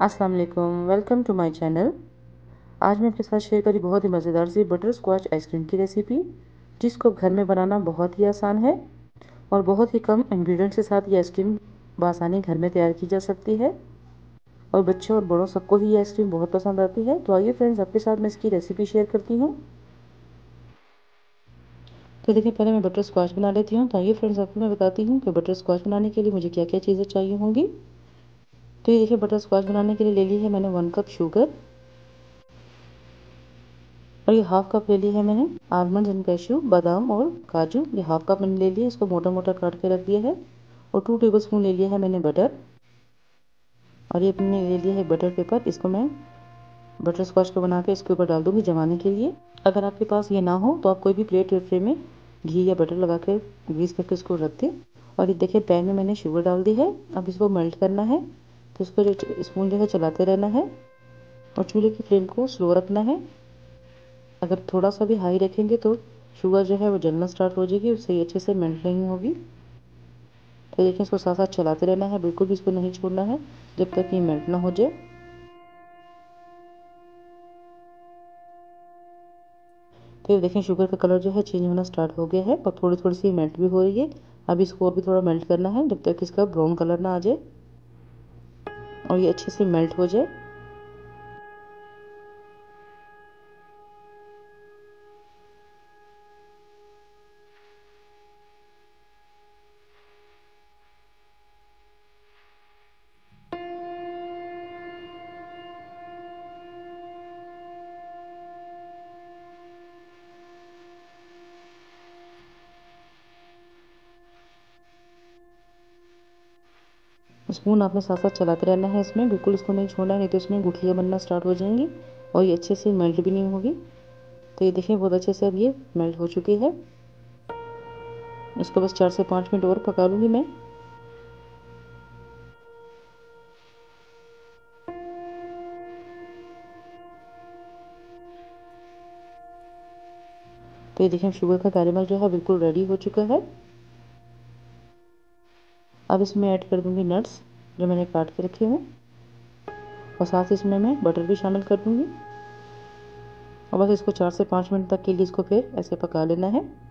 अस्सलाम वालेकुम। Welcome to my channel आज मैं आपके साथ शेयर करी बहुत ही मज़ेदार सी बटर स्क्वाच आइसक्रीम की रेसिपी जिसको घर में बनाना बहुत ही आसान है और बहुत ही कम इंग्रेडिएंट्स के साथ ये आइसक्रीम बसानी घर में तैयार की जा सकती है। और बच्चों और बड़ों सबको ही ये आइसक्रीम बहुत पसंद आती है। तो आइए फ्रेंड्स आपके साथ मैं इसकी रेसिपी शेयर करती हूँ। तो देखिए, पहले मैं बटर स्क्वाच बना लेती हूँ। तो आइए फ्रेंड्स आपको मैं बताती हूँ कि बटर स्क्वाच बनाने के लिए मुझे क्या क्या चीज़ें चाहिए होंगी। तो ये देखिए बटर स्क्वाच बनाने के लिए ले ली है मैंने वन कप शुगर और ये हाफ़ कप ले ली है मैंने आलमंड एंड कैशू बादाम और काजू। ये हाफ़ कप मैंने ले लिया, इसको मोटा मोटा काट के रख दिया है और टू टेबल स्पून ले लिया है मैंने बटर और ये मैंने ले लिया है बटर पेपर इसको मैं बटर स्कॉच को बना के इसके ऊपर डाल दूँगी जमाने के लिए। अगर आपके पास ये ना हो तो आप कोई भी प्लेट या ट्रे में घी या बटर लगा के ग्रीस करके इसको रख दें। और ये देखिए पैन में मैंने शुगर डाल दी है, अब इसको मेल्ट करना है। तो इसको जो स्पून जो है चलाते रहना है और चूल्हे की फ्लेम को स्लो रखना है। अगर थोड़ा सा भी हाई रखेंगे तो शुगर जो है वो जलना स्टार्ट हो जाएगी, उससे अच्छे से मेल्ट नहीं होगी। तो देखिए इसको साथ साथ चलाते रहना है, बिल्कुल भी इसको नहीं छोड़ना है, जब तक ये मेल्ट ना हो जाए। तो देखें शुगर का कलर जो है चेंज होना स्टार्ट हो गया है, और थोड़ी थोड़ी सी मेल्ट भी हो रही है। अब इसको और भी थोड़ा मेल्ट करना है, जब तक इसका ब्राउन कलर ना आ जाए। और ये अच्छे से मेल्ट हो जाए। स्पून आपने साथ साथ चलाते रहना है इसमें। बिल्कुल इसको नहीं छोड़ना है, नहीं तो इसमें गुठलियाँ बनना स्टार्ट हो जाएँगी और ये अच्छे से मेल्ट भी नहीं होगी। तो ये देखिए, बहुत अच्छे से अब ये मेल्ट हो चुकी है। इसको बस चार से पाँच मिनट और पका लूँगी मैं। तो ये देखिए शुगर का कैरेमल जो है, बिल्कुल रेडी हो चुका है। अब इसमें ऐड कर दूँगी नट्स जो मैंने काट के रखे हुए और साथ ही इसमें मैं बटर भी शामिल कर दूँगी। और बस इसको चार से पाँच मिनट तक के लिए इसको फिर ऐसे पका लेना है।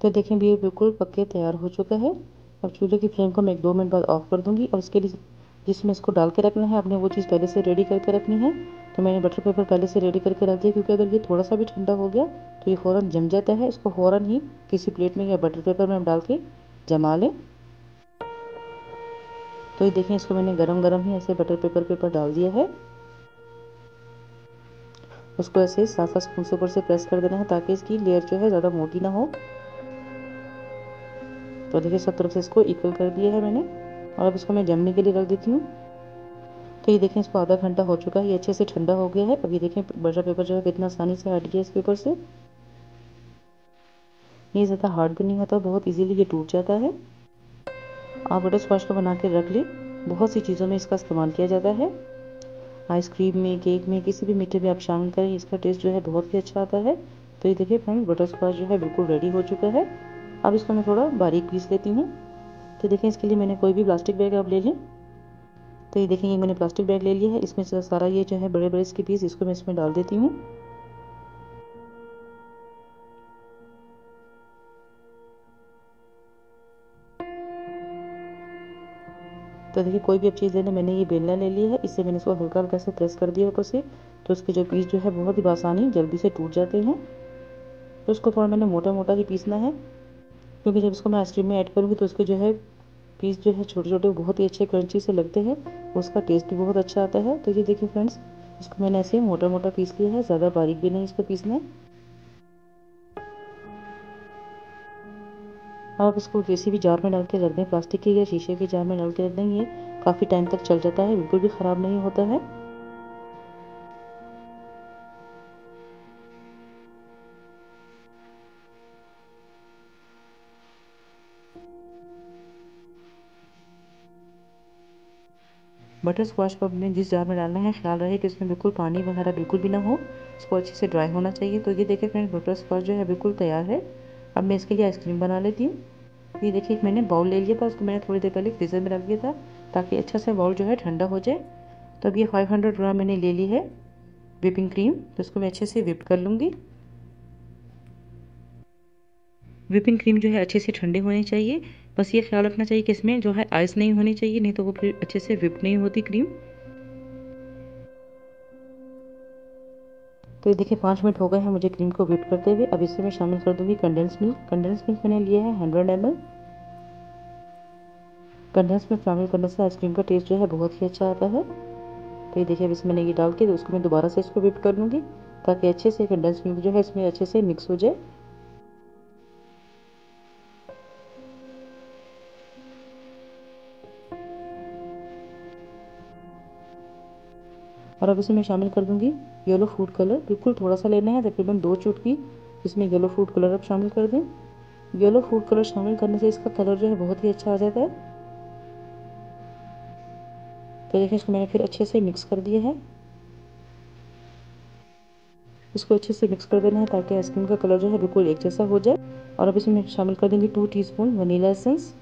तो देखें, भी ये बिल्कुल पक्के तैयार हो चुका है। अब चूल्हे की फ्लेम को मैं एक दो मिनट बाद ऑफ़ कर दूँगी। और इसके लिए जिसमें इसको डाल के रखना है, आपने वो चीज़ पहले से रेडी करके रखनी है। तो मैंने बटर पेपर पहले से रेडी करके रख दिया, क्योंकि अगर ये थोड़ा सा भी ठंडा हो गया तो ये फ़ौरन जम जाता है। इसको फ़ौरन ही किसी प्लेट में या बटर पेपर में हम डाल के जमा लें। तो ये देखें, इसको मैंने गरम गरम ही ऐसे बटर पेपर के ऊपर डाल दिया है। उसको ऐसे साथ स्पून से ऊपर से प्रेस कर देना है, ताकि इसकी लेयर जो है ज़्यादा मोटी ना हो। तो देखिए सब तरफ़ से इसको इक्वल कर दिया है मैंने, और अब इसको मैं जमने के लिए रख देती हूँ। तो ये देखें इसको आधा घंटा हो चुका है, ये अच्छे से ठंडा हो गया है। अब ये देखें बटर पेपर जो है, कितना आसानी से हट गया इस पेपर से। ये ज़्यादा हार्ड भी नहीं होता, बहुत इजीली ये टूट जाता है। आप बटर स्कॉच को बना के रख लें। बहुत सी चीज़ों में इसका इस्तेमाल किया जाता है। आइसक्रीम में केक में, किसी भी मीठे में आप शामिल करें, इसका टेस्ट जो है बहुत ही अच्छा आता है। तो ये देखिए फ्रेंड बटर स्कॉच जो है, बिल्कुल रेडी हो चुका है। अब इसको मैं थोड़ा बारीक पीस लेती हूँ। तो देखें, इसके लिए मैंने कोई भी प्लास्टिक बैग आप ले लें तो ये देखें, ये मैंने प्लास्टिक बैग ले लिया है। इसमें सारा ये जो है बड़े बड़े इसके पीस, इसको मैं इसमें डाल देती हूँ। तो देखिए, कोई भी अब चीज़ लेना, मैंने ये बेलना ले लिया है। इससे मैंने इसको हल्का हल्का से प्रेस कर दिया ऊपर से। तो उसके जो पीस जो है, बहुत ही आसानी जल्दी से टूट जाते हैं। तो उसको थोड़ा मैंने मोटा मोटा ही पीसना है। क्योंकि जब इसको मैं आइसक्रीम में ऐड करूँगी तो उसके जो है पीस जो है छोटे छोटे बहुत ही अच्छे क्रंची से लगते हैं। उसका टेस्ट भी बहुत अच्छा आता है। तो ये देखिए फ्रेंड्स इसको मैंने ऐसे मोटा मोटा पीस लिया है। ज़्यादा बारीक भी नहीं इसको पीसना है आप इसको किसी भी जार में डाल के रख दें। प्लास्टिक के या शीशे के जार में डाल के रख दें। ये काफ़ी टाइम तक चल जाता है। बिल्कुल भी ख़राब नहीं होता है। बटर स्क्वाश को अपने जिस जार में डालना है, ख्याल रहे कि इसमें बिल्कुल पानी वगैरह बिल्कुल भी ना हो। इसको अच्छे से ड्राई होना चाहिए। तो ये देखिए फ्रेंड बटर स्क्वाश जो है बिल्कुल तैयार है। अब मैं इसके लिए आइसक्रीम बना लेती हूँ। ये देखिए मैंने बाउल ले लिया था, उसको मैंने थोड़ी देर पहले फ्रीज़र में रख दिया था, ताकि अच्छा से बाउल जो है ठंडा हो जाए। तो अब ये 500 ग्राम मैंने ले ली है विपिंग क्रीम तो इसको मैं अच्छे से विप कर लूँगी। विपिंग क्रीम जो है अच्छे से ठंडे होने चाहिए। बस ये ख्याल रखना चाहिए कि इसमें जो है आइस नहीं होनी चाहिए, नहीं तो वो फिर अच्छे से विप नहीं होती क्रीम तो ये देखिए, पाँच मिनट हो गए हैं मुझे क्रीम को विप करते हुए। अब इसमें मैं शामिल कर दूँगी कंडेंस मिल्क कंडेंस मिल्क मैंने लिया है हंड्रेड एम कंडेंस मिल्क शामिल करने से आइसक्रीम का टेस्ट जो है बहुत ही अच्छा आता है। तो ये देखिए, अब इसमें ये डाल के तो उसको मैं दोबारा से इसको विप कर लूँगी, ताकि अच्छे से कंडेंस मिल्क जो है इसमें अच्छे से मिक्स हो जाए। और अब इसे मैं शामिल कर दूँगी येलो फ़ूड कलर बिल्कुल थोड़ा सा लेना है, तकरीबन दो चुटकी इसमें येलो फ़ूड कलर अब शामिल कर दें। येलो फ़ूड कलर शामिल करने से इसका कलर जो है बहुत ही अच्छा आ जाता है। तो देखिए, इसको मैंने फिर अच्छे से मिक्स कर दिया है। इसको अच्छे से मिक्स कर देना है, ताकि आइसक्रीम का कलर जो है बिल्कुल एक जैसा हो जाए। और अब इसमें शामिल कर देंगे टू टीस्पून वनीला एसेंस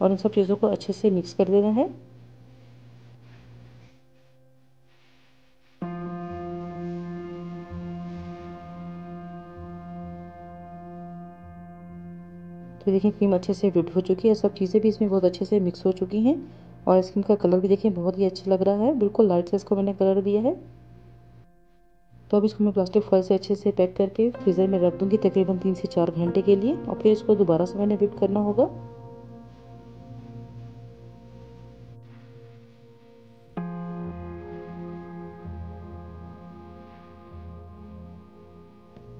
और इन सब चीज़ों को अच्छे से मिक्स कर देना है। तो देखिए क्रीम अच्छे से विप्ड हो चुकी है, सब चीज़ें भी इसमें बहुत अच्छे से मिक्स हो चुकी हैं और स्किन का कलर भी देखिए बहुत ही अच्छा लग रहा है, बिल्कुल लाइट से इसको मैंने कलर दिया है। तो अब इसको मैं प्लास्टिक फॉल से अच्छे से पैक करके फ्रीज़र में रख दूँगी तकरीबन तीन से चार घंटे के लिए और फिर इसको दोबारा से मैंने विप करना होगा।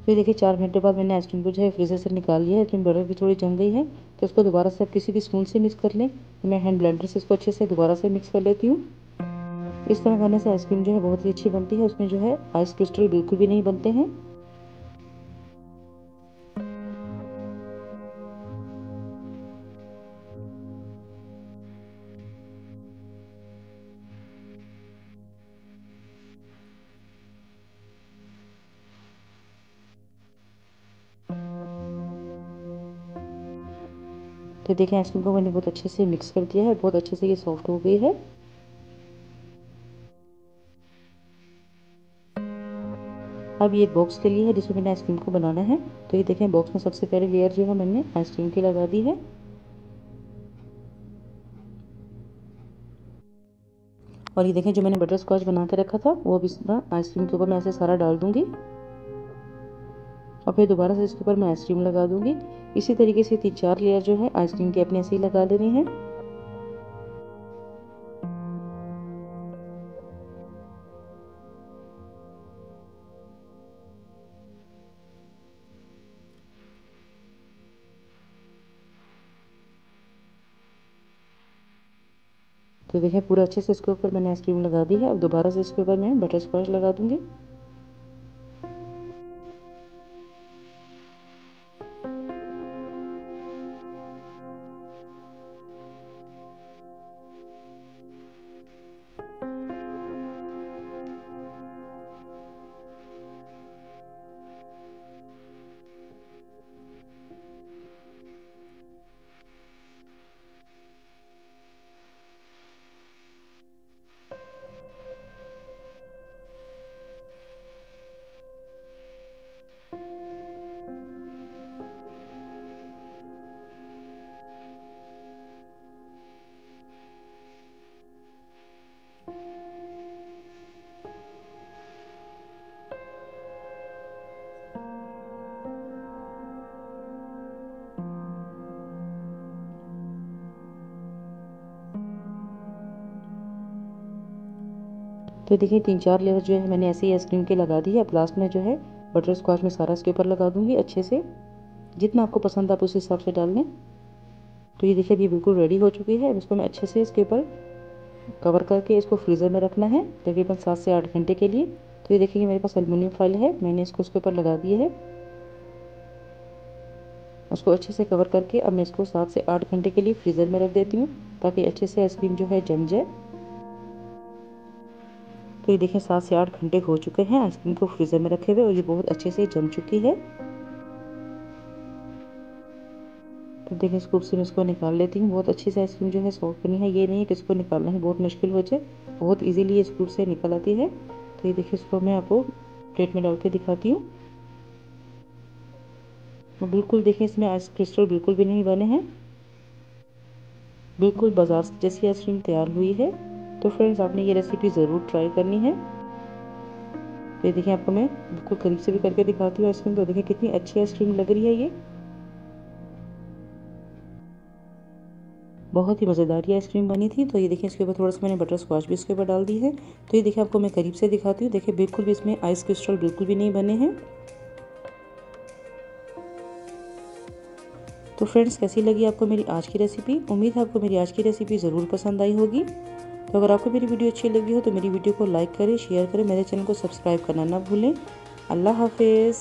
फिर देखिए, चार घंटे बाद मैंने आइसक्रीम को जो है फ्रीज़र से निकाल लिया। आइसक्रीम बर्फ़ भी थोड़ी जम गई है तो इसको दोबारा से आप किसी भी स्पून से मिक्स कर लें। मैं हैंड ब्लेंडर से इसको अच्छे से दोबारा से मिक्स कर लेती हूँ। इस तरह करने से आइसक्रीम जो है बहुत ही अच्छी बनती है। उसमें जो है आइस क्रिस्टल बिल्कुल भी नहीं बनते हैं। तो देखें आइसक्रीम को मैंने बहुत अच्छे से मिक्स कर दिया है बहुत अच्छे से ये सॉफ्ट हो गई है। अब ये बॉक्स ले लिया है, जिसमें मैंने आइसक्रीम को बनाना है। तो ये देखें बॉक्स में सबसे पहले लेयर जो है मैंने आइसक्रीम की लगा दी है। और ये देखें, जो मैंने बटर स्कॉच बना के रखा था, वो भी आइसक्रीम के ऊपर मैं ऐसे सारा डाल दूँगी। और फिर दोबारा से इसके ऊपर मैं आइसक्रीम लगा दूँगी। इसी तरीके से तीन चार लेयर जो है आइसक्रीम की अपने ऐसे ही लगा लेनी है। तो देखिए पूरा अच्छे से इसके ऊपर मैंने आइसक्रीम लगा दी है। अब दोबारा से इसके ऊपर मैं बटर स्कॉच लगा दूँगी। तो देखिए तीन चार लेयर जो है, मैंने ऐसे ही आइसक्रीम के लगा दी है। अब लास्ट में जो है बटर स्कॉच में सारा इसके ऊपर लगा दूँगी अच्छे से। जितना आपको पसंद आप उस हिसाब से डाल लें। तो ये देखिए अभी बिल्कुल रेडी हो चुकी है। इसको मैं अच्छे से इसके ऊपर कवर करके इसको फ्रीज़र में रखना है, तकरीबन सात से आठ घंटे के लिए। तो ये देखिए मेरे पास एलमिनियम फ़ाइल है। मैंने इसको उसके ऊपर लगा दिया है। उसको अच्छे से कवर करके अब मैं इसको सात से आठ घंटे के लिए फ्रीज़र में रख देती हूँ, ताकि अच्छे से आइसक्रीम जो है जम जाए। तो ये देखें, सात से आठ घंटे हो चुके हैं। आइसक्रीम को फ्रीज़र में रखे हुए और ये बहुत अच्छे से जम चुकी है। तो देखिए स्कूप से मैं इसको निकाल लेती हूँ। बहुत अच्छी से आइसक्रीम जो है, सॉफ्ट बनी है। ये नहीं कि इसको निकालना ही बहुत मुश्किल हो जाए। बहुत ईजिली ये स्कूप से निकल आती है। तो ये देखिए, इसको मैं आपको प्लेट में डाल के दिखाती हूँ। बिल्कुल देखिए इसमें आइस क्रिस्टल बिल्कुल भी नहीं बने हैं। बिल्कुल बाज़ार जैसी आइसक्रीम तैयार हुई है। तो फ्रेंड्स आपने ये रेसिपी ज़रूर ट्राई करनी है। ये देखिए आपको मैं बिल्कुल करीब से भी करके दिखाती हूँ आइसक्रीम तो देखिए कितनी अच्छी आइसक्रीम लग रही है ये। बहुत ही मज़ेदार ये आइसक्रीम बनी थी। तो ये देखिए इसके ऊपर थोड़ा सा मैंने बटर स्कॉच भी इसके ऊपर डाल दी है। तो ये देखिए आपको मैं करीब से दिखाती हूँ। देखिए बिल्कुल भी इसमें आइस क्रिस्टल बिल्कुल भी नहीं बने हैं। तो फ्रेंड्स कैसी लगी आपको मेरी आज की रेसिपी उम्मीद है आपको मेरी आज की रेसिपी ज़रूर पसंद आई होगी। तो अगर आपको मेरी वीडियो अच्छी लगी हो तो मेरी वीडियो को लाइक करें, शेयर करें, मेरे चैनल को सब्सक्राइब करना ना भूलें। अल्लाह हाफिज़।